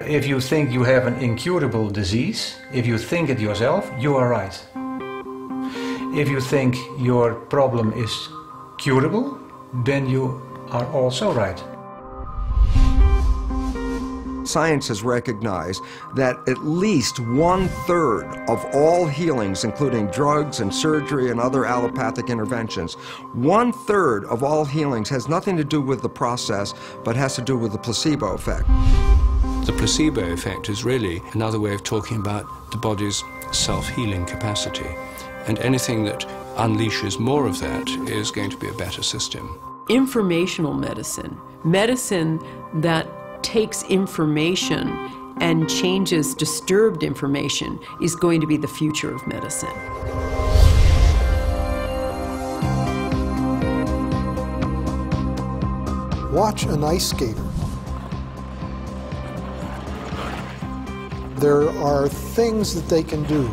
If you think you have an incurable disease, if you think it yourself, you are right. If you think your problem is curable, then you are also right. Science has recognized that at least one third of all healings, including drugs and surgery and other allopathic interventions, one third of all healings has nothing to do with the process, but has to do with the placebo effect. The placebo effect is really another way of talking about the body's self-healing capacity. And anything that unleashes more of that is going to be a better system. Informational medicine, medicine that takes information and changes disturbed information is going to be the future of medicine. Watch an ice skater. There are things that they can do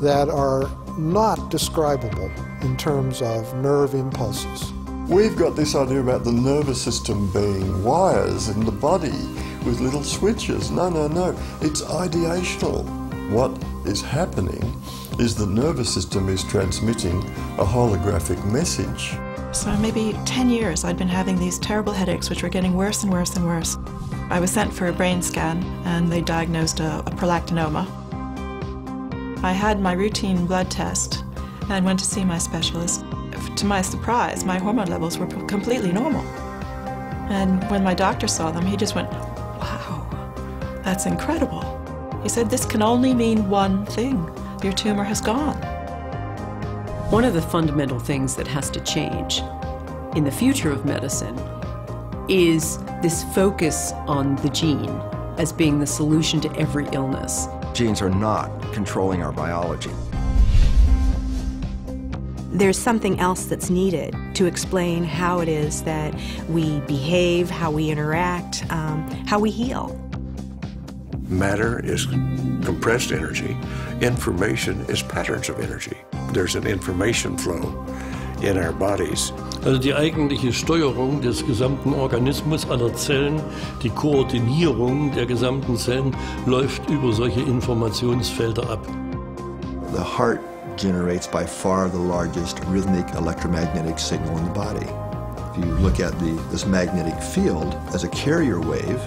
that are not describable in terms of nerve impulses. We've got this idea about the nervous system being wires in the body with little switches. No, no, no. It's ideational. What is happening is the nervous system is transmitting a holographic message. So maybe 10 years I'd been having these terrible headaches which were getting worse and worse and worse. I was sent for a brain scan and they diagnosed a, a prolactinoma. I had my routine blood test and went to see my specialist to my surprise, my hormone levels were completely normal. And when my doctor saw them, he just went, wow, that's incredible. He said, this can only mean one thing. Your tumor has gone. One of the fundamental things that has to change in the future of medicine is this focus on the gene as being the solution to every illness. Genes are not controlling our biology there's something else that's needed to explain how it is that we behave, how we interact, um, how we heal. Matter is compressed energy. Information is patterns of energy. There's an information flow in our bodies. Also die eigentliche Steuerung des gesamten Organismus aller Zellen, die Koordinierung der gesamten Zellen läuft über solche Informationsfelder ab. The heart generates by far the largest rhythmic electromagnetic signal in the body. If you look at the, this magnetic field as a carrier wave,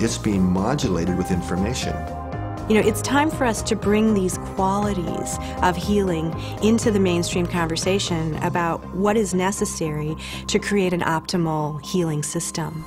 it's being modulated with information. You know, it's time for us to bring these qualities of healing into the mainstream conversation about what is necessary to create an optimal healing system.